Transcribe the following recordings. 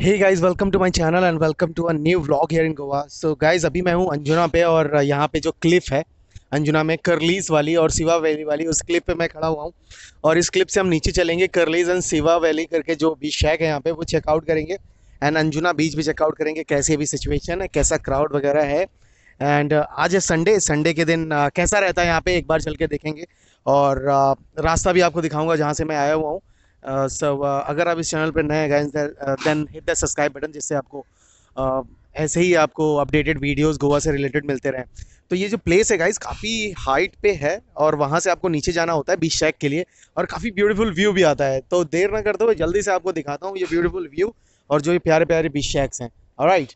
Hey guys welcome to my channel and welcome to a new vlog here in Goa so guys अभी मैं हूँ अंजुना पे और यहाँ पे जो क्लिप है अंजुना में करलीस वाली और सिवा वैली वाली उस क्लिप पे मैं खड़ा हुआ हूँ। और इस क्लिप से हम नीचे चलेंगे करलीस एंड सिवा वैली करके जो बीच शैक है यहाँ पे वो चेकआउट करेंगे। एंड अंजुना बीच भी चेकआउट करेंगे कैसी अभी सिचुएशन है कैसा क्राउड वगैरह है। एंड आज है संडे संडे के दिन uh, कैसा रहता है यहाँ पे एक बार चल के देखेंगे। और uh, रास्ता भी आपको दिखाऊँगा जहाँ से मैं आया हुआ हूँ। सो अगर आप इस चैनल पर नए हैं then hit the subscribe button जिससे आपको ऐसे ही आपको अपडेटेड वीडियोस गोवा से रिलेटेड मिलते रहें। तो ये जो प्लेस है गाइस काफ़ी हाइट पे है और वहाँ से आपको नीचे जाना होता है बीच शैक के लिए और काफ़ी ब्यूटीफुल व्यू भी आता है। तो देर ना करते हुए जल्दी से आपको दिखाता हूँ ये ब्यूटीफुल व्यू और जो ये प्यारे प्यारे बीच शैक्स हैं राइट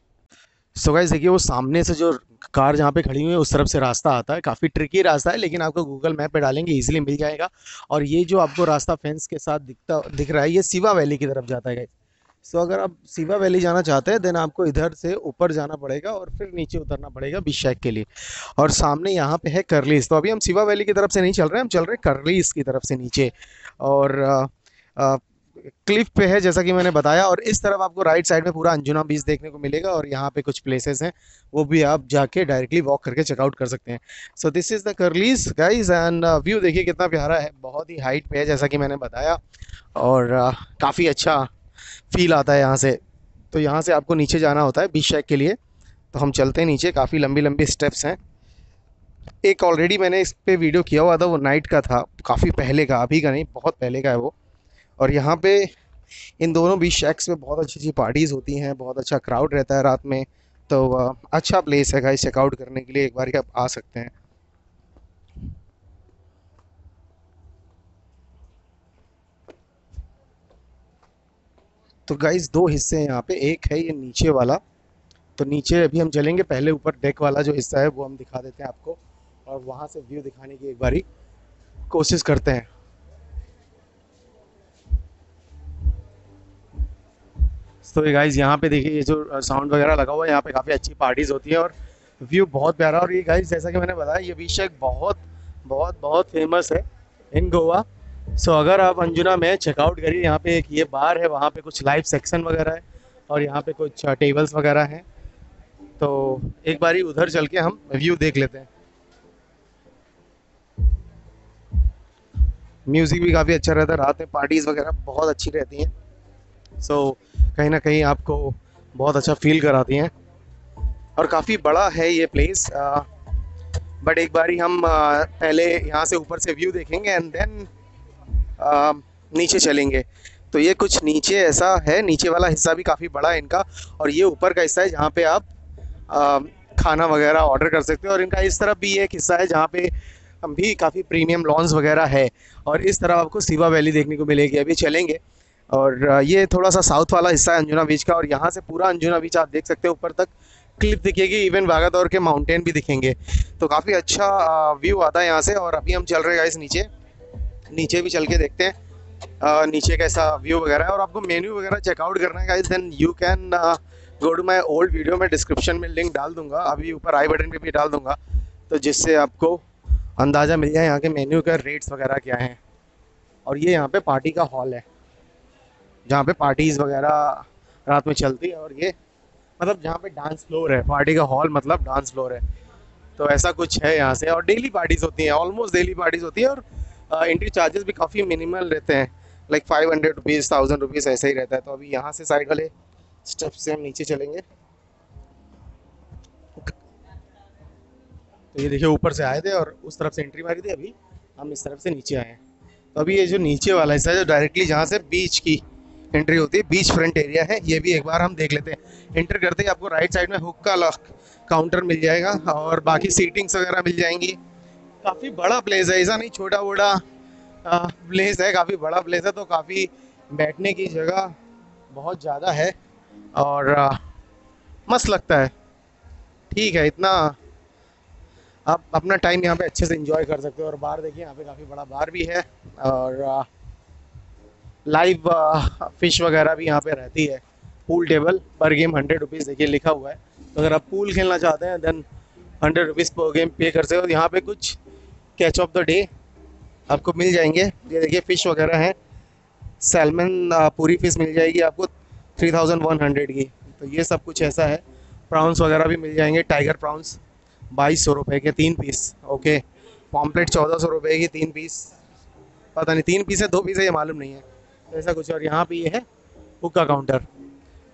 सो गाइस देखिए वो सामने से जो कार जहाँ पे खड़ी हुई है उस तरफ़ से रास्ता आता है। काफ़ी ट्रिकी रास्ता है लेकिन आपको गूगल मैप पे डालेंगे इजीली मिल जाएगा। और ये जो आपको रास्ता फेंस के साथ दिखता दिख रहा है ये सिवा वैली की तरफ़ जाता है गाइस सो अगर आप सिवा वैली जाना चाहते हैं देन आपको इधर से ऊपर जाना पड़ेगा और फिर नीचे उतरना पड़ेगा बिशैक के लिए। और सामने यहाँ पे है करलीस तो अभी हम सिवा वैली की तरफ़ से नहीं चल रहे हैं हम चल रहे हैं करलीस की तरफ़ से नीचे। और आ, आ, क्लिफ पे है जैसा कि मैंने बताया और इस तरफ़ आपको राइट साइड में पूरा अंजुना बीच देखने को मिलेगा और यहाँ पे कुछ प्लेसेस हैं वो भी आप जाके डायरेक्टली वॉक करके चेकआउट कर सकते हैं। So this is the Curlies guys and view देखिए कितना प्यारा है बहुत ही हाइट पे है जैसा कि मैंने बताया और uh, काफ़ी अच्छा फील आता है यहाँ से। तो यहाँ से आपको नीचे जाना होता है बीच शेक के लिए तो हम चलते हैं नीचे काफ़ी लंबी लंबी स्टेप्स हैं। एक ऑलरेडी मैंने इस पर वीडियो किया हुआ था वो नाइट का था काफ़ी पहले का अभी का नहीं बहुत पहले का है वो। और यहाँ पे इन दोनों बीच शैक्स में बहुत अच्छी अच्छी पार्टीज़ होती हैं, बहुत अच्छा क्राउड रहता है रात में। तो अच्छा प्लेस है गाइस चेकआउट करने के लिए, एक बार आप आ सकते हैं। तो गाइस दो हिस्से हैं यहाँ पे, एक है ये नीचे वाला। तो नीचे अभी हम चलेंगे, पहले ऊपर डेक वाला जो हिस्सा है वो हम दिखा देते हैं आपको। और वहाँ से व्यू दिखाने की एक बारी कोशिश करते हैं। तो गाइज़ यहाँ पे देखिए ये जो साउंड वगैरह लगा हुआ है यहाँ पे काफ़ी अच्छी पार्टीज़ होती है और व्यू बहुत प्यारा और ये गाइज़ जैसा कि मैंने बताया ये एक बहुत बहुत बहुत फ़ेमस है इन गोवा सो अगर आप अंजुना में चेकआउट करिए यहाँ पे एक ये बार है वहाँ पे कुछ लाइव सेक्शन वगैरह है और यहाँ पे कुछ टेबल्स वगैरह हैं। तो एक बारी उधर चल के हम व्यू देख लेते हैं। म्यूज़िक भी काफ़ी अच्छा रहता है रात में पार्टीज़ वगैरह बहुत अच्छी रहती हैं। सो so, कहीं ना कहीं आपको बहुत अच्छा फील कराती हैं। और काफ़ी बड़ा है ये प्लेस बट एक बारी हम पहले यहाँ से ऊपर से व्यू देखेंगे एंड देन नीचे चलेंगे। तो ये कुछ नीचे ऐसा है नीचे वाला हिस्सा भी काफ़ी बड़ा है इनका और ये ऊपर का हिस्सा है जहाँ पे आप आ, खाना वगैरह ऑर्डर कर सकते हो। और इनका इस तरफ़ भी एक हिस्सा है जहाँ पे भी काफ़ी प्रीमियम लॉन्स वगैरह है। और इस तरफ़ आपको सिवा वैली देखने को मिलेगी। अभी चलेंगे। और ये थोड़ा सा साउथ वाला हिस्सा है अंजुना बीच का और यहाँ से पूरा अंजुना बीच आप देख सकते हैं, ऊपर तक क्लिप दिखेगी, इवन वागादौर के माउंटेन भी दिखेंगे। तो काफ़ी अच्छा व्यू आता है यहाँ से और अभी हम चल रहे हैं इस नीचे। नीचे भी चल के देखते हैं। नीचे कैसा व्यू वगैरह है और आपको मेन्यू वगैरह चेकआउट करना है guys then you can go to my old video में डिस्क्रिप्शन में लिंक डाल दूँगा। अभी ऊपर आई बटन पे भी डाल दूँगा। तो जिससे आपको अंदाज़ा मिल जाए यहाँ के मेन्यू का रेट्स वगैरह क्या हैं। और ये यहाँ पे पार्टी का हॉल है। जहाँ पे पार्टीज़ वगैरह रात में चलती है और ये मतलब जहाँ पे डांस फ्लोर है पार्टी का हॉल मतलब डांस फ्लोर है। तो ऐसा कुछ है यहाँ से और डेली पार्टीज़ होती हैं ऑलमोस्ट डेली पार्टीज़ होती है और एंट्री चार्जेस भी काफ़ी मिनिमल रहते हैं। Like five hundred rupees thousand rupees ऐसा ही रहता है। तो अभी यहाँ से साइड वाले स्टेप से हम नीचे चलेंगे। तो ये देखिए ऊपर से आए थे और उस तरफ़ से एंट्री मारी थी। अभी हम इस तरफ़ से नीचे आए हैं। तो अभी ये जो नीचे वाला हिस्सा है, जो डायरेक्टली जहाँ से बीच की एंट्री होती है बीच फ्रंट एरिया है, ये भी एक बार हम देख लेते हैं। एंटर करते ही, आपको राइट साइड में हुक का काउंटर मिल जाएगा और बाकी सीटिंग्स वगैरह मिल जाएँगी। काफ़ी बड़ा प्लेस है, ऐसा नहीं छोटा बोटा प्लेस है, काफ़ी बड़ा प्लेस है तो काफ़ी बैठने की जगह बहुत ज़्यादा है और मस्त लगता है। ठीक है, इतना आप अपना टाइम यहाँ पे अच्छे से इंजॉय कर सकते हो और बाहर देखिए, यहाँ पे काफ़ी बड़ा बार भी है और लाइव फ़िश uh, वगैरह भी यहाँ पे रहती है। पूल टेबल पर गेम हंड्रेड रुपीज़ देखिए लिखा हुआ है। तो अगर आप पूल खेलना चाहते हैं then hundred rupees per game pay कर सकते हो। यहाँ पे कुछ कैच ऑफ़ द डे आपको मिल जाएँगे। ये देखिए फ़िश वगैरह हैं। सैलमन uh, पूरी फ़िश मिल जाएगी आपको थ्री थाउज़ेंड वन हंड्रेड की। तो ये सब कुछ ऐसा है। प्राउंस वगैरह भी मिल जाएँगे। टाइगर प्राउंस बाईस सौ रुपये के तीन पीस ओके पॉम्पलेट चौदह सौ रुपये की तीन पीस पता नहीं तीन पीस है दो पीस है ये मालूम नहीं है। तो ऐसा कुछ और यहाँ पे ये है हुक्का काउंटर।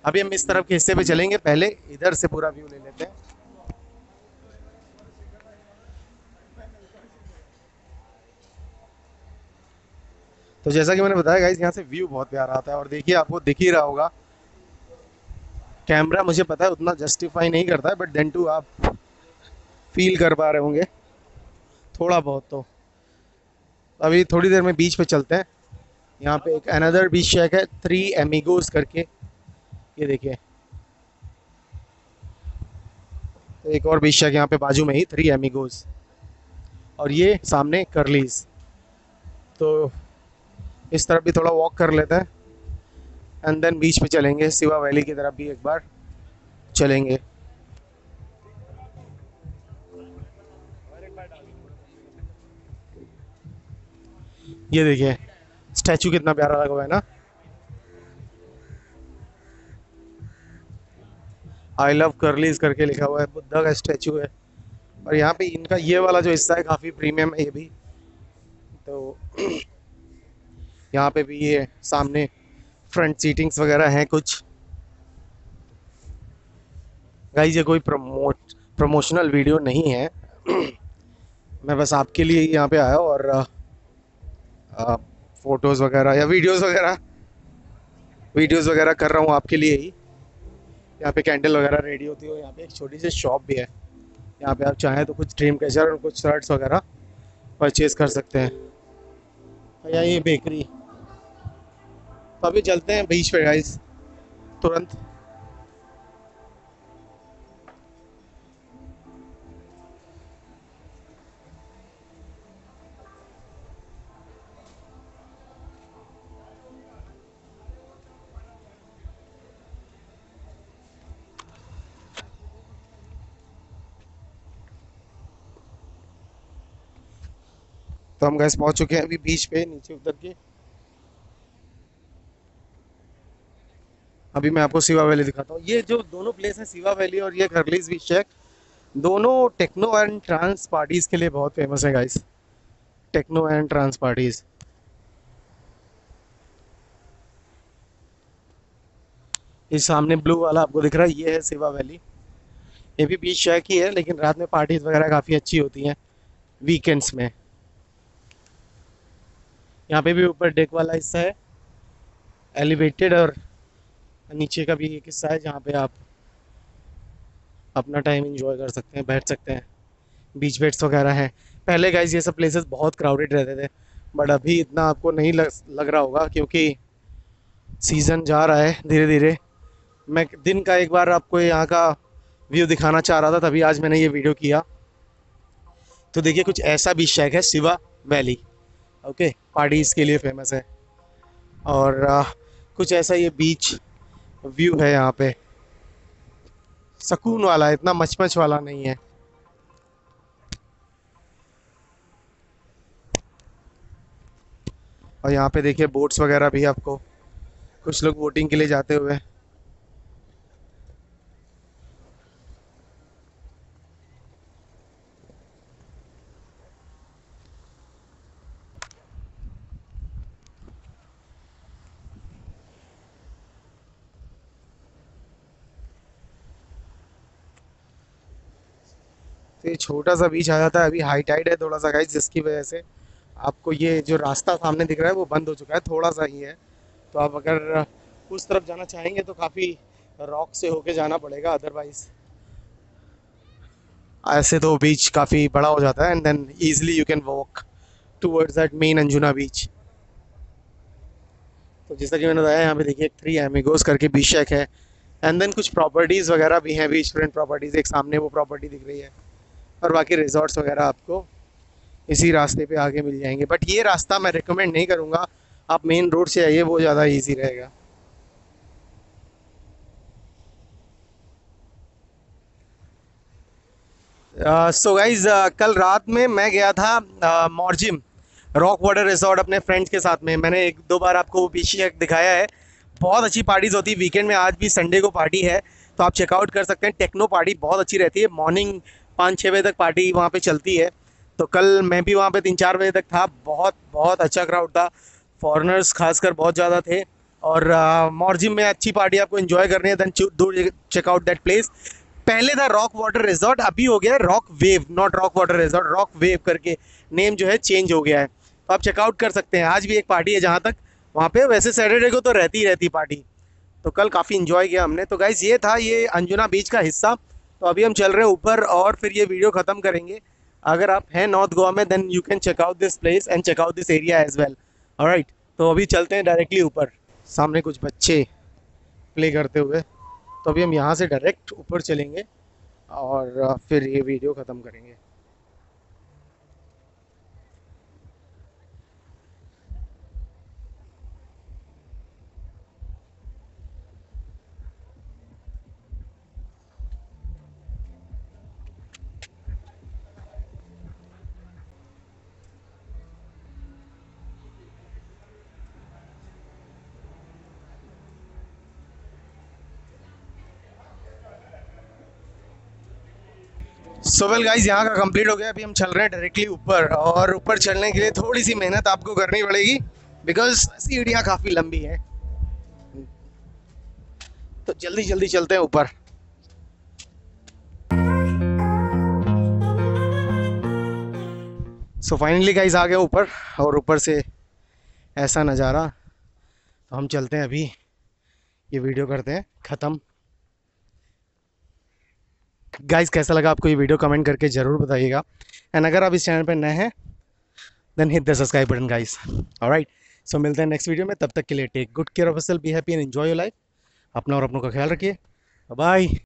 अभी हम इस तरफ़ के हिस्से पे चलेंगे। पहले इधर से पूरा व्यू ले लेते हैं। तो जैसा कि मैंने बताया गाइस यहाँ से व्यू बहुत प्यारा आता है। और देखिए, आपको दिख ही रहा होगा। कैमरा मुझे पता है उतना जस्टिफाई नहीं करता है बट देन टू आप फील कर पा रहे होंगे। थोड़ा बहुत तो। अभी थोड़ी देर में बीच पे चलते हैं। यहाँ पे एक अनदर बीच शेक है थ्री एमिगोज करके। ये देखिए। तो एक और बीच शेक यहाँ पे बाजू में ही थ्री एमिगोज और ये सामने करलीज तो इस तरफ़ भी थोड़ा वॉक कर लेते हैं। एंड देन बीच पे चलेंगे सिवा वैली की तरफ़ भी एक बार चलेंगे। ये देखिए। स्टैचू कितना प्यारा लगा हुआ है ना? आई लव करलीज करके लिखा हुआ है, बुद्धा का स्टैचू है। और यहाँ पे इनका ये वाला जो हिस्सा है, काफ़ी प्रीमियम है ये भी। तो यहाँ पे भी ये सामने फ्रंट सीटिंग्स वगैरह हैं कुछ। गाइस ये कोई प्रमोट प्रमोशनल वीडियो नहीं है। मैं बस आपके लिए यहाँ पे आया और फ़ोटोज़ वगैरह या वीडियोज़ वगैरह। वीडियोस वगैरह कर रहा हूँ आपके लिए ही। यहाँ पे कैंडल वगैरह रेडी होती है हो, यहाँ पे एक छोटी सी शॉप भी है। यहाँ पे आप चाहें तो कुछ ड्रीम कैचर और कुछ शर्ट्स वगैरह परचेज़ कर सकते हैं। भैया ये बेकरी तो अभी चलते हैं बीच पे गाइस तुरंत। तो हम गैस पहुँच चुके हैं अभी बीच पे, नीचे उतर के। अभी मैं आपको सिवा वैली दिखाता हूँ। ये जो दोनों प्लेस हैं सिवा वैली और ये करलीज बीच शेक दोनों टेक्नो एंड ट्रांस पार्टीज़ के लिए बहुत फ़ेमस है guys techno and trance parties इस सामने ब्लू वाला आपको दिख रहा है, ये है सिवा वैली ये भी बीच शेक ही है, लेकिन रात में पार्टीज़ वगैरह काफ़ी अच्छी होती हैं वीकेंड्स में। यहाँ पे भी ऊपर डेक वाला हिस्सा है। एलिवेटेड और नीचे का भी एक हिस्सा है जहाँ पे आप अपना टाइम इंजॉय कर सकते हैं बैठ सकते हैं। बीच बेट्स वगैरह हैं। पहले गाइज़ ये सब प्लेसेस बहुत क्राउडेड रहते थे बट अभी इतना आपको नहीं लग, लग रहा होगा क्योंकि सीज़न जा रहा है धीरे धीरे मैं दिन का एक बार आपको यहाँ का व्यू दिखाना चाह रहा था तभी आज मैंने ये वीडियो किया। तो देखिए कुछ ऐसा भी शेक है शिवा वैली ओके पार्टीज़ के लिए फ़ेमस है। और आ, कुछ ऐसा ये बीच व्यू है यहाँ पे। सुकून वाला इतना मचमच वाला नहीं है। और यहाँ पे देखिए बोट्स वगैरह भी आपको कुछ लोग बोटिंग के लिए जाते हुए। ये छोटा सा बीच आ जाता है, अभी हाई टाइड है थोड़ा सा गाइस जिसकी वजह से आपको ये जो रास्ता सामने दिख रहा है वो बंद हो चुका है, थोड़ा सा ही है। तो आप अगर उस तरफ़ जाना चाहेंगे तो काफ़ी रॉक से होके जाना पड़ेगा अदरवाइज़ ऐसे तो बीच काफ़ी बड़ा हो जाता है and then easily you can walk towards that main Anjuna beach तो जैसा कि मैंने बताया, यहाँ पे देखिए थ्री एमिगोस करके बीच है। एंड देन कुछ प्रॉपर्टीज़ वगैरह भी हैं बीच फ्रंट प्रॉपर्टीज़ एक सामने वो प्रॉपर्टी दिख रही है। और बाकी रिजॉर्ट्स वगैरह आपको इसी रास्ते पे आगे मिल जाएँगे। बट ये रास्ता मैं रिकमेंड नहीं करूँगा। आप मेन रोड से आइए वो ज़्यादा इजी रहेगा। So uh, guys so uh, कल रात में मैं गया था मॉर्जिम रॉक वाटर रिजॉर्ट अपने फ्रेंड्स के साथ में। मैंने एक दो बार आपको पीछे दिखाया है। बहुत अच्छी पार्टीज़ होती। है वीकेंड में आज भी संडे को पार्टी है। तो आप चेकआउट कर सकते हैं। टेक्नो पार्टी बहुत अच्छी रहती है। मॉर्निंग पाँच छः बजे तक पार्टी वहाँ पे चलती है। तो कल मैं भी वहाँ पे तीन चार बजे तक था। बहुत बहुत अच्छा क्राउड था। फॉरनर्स खासकर बहुत ज़्यादा थे। और मॉर्जिम में अच्छी पार्टी आपको इन्जॉय करनी है। Then do check out that place पहले था रॉक वाटर रिजॉर्ट अभी हो गया rock wave not rock water resort rock wave करके। नेम जो है चेंज हो गया है। तो आप चेकआउट कर सकते हैं। आज भी एक पार्टी है जहाँ तक। वहाँ पे वैसे सैटरडे को तो रहती ही रहती पार्टी तो कल काफ़ी इन्जॉय किया हमने। तो गाइज़ ये था ये अंजुना बीच का हिस्सा। तो अभी हम चल रहे हैं ऊपर और फिर ये वीडियो ख़त्म करेंगे। अगर आप हैं नॉर्थ गोवा में then you can check out this place and check out this area as well right तो अभी चलते हैं डायरेक्टली ऊपर। सामने कुछ बच्चे प्ले करते हुए। तो अभी हम यहाँ से डायरेक्ट ऊपर चलेंगे और, फिर ये वीडियो ख़त्म करेंगे। सो वेल गाइज़ यहाँ का कंप्लीट हो गया। अभी हम चल रहे हैं डायरेक्टली ऊपर और ऊपर चलने के लिए थोड़ी सी मेहनत आपको करनी पड़ेगी बिकॉज़ सीढ़ियाँ काफ़ी लंबी हैं। तो जल्दी जल्दी चलते हैं ऊपर। सो फाइनली गाइज़ आ गए ऊपर और ऊपर से ऐसा नज़ारा। तो हम चलते हैं अभी। ये वीडियो करते हैं। ख़त्म। गाइस कैसा लगा आपको ये वीडियो कमेंट करके ज़रूर बताइएगा। एंड अगर आप इस चैनल पर नए हैं then hit the subscribe button guys alright so मिलते हैं नेक्स्ट वीडियो में. तब तक के लिए take good care of self be happy and enjoy your life अपना और अपनों का ख्याल रखिए. बाय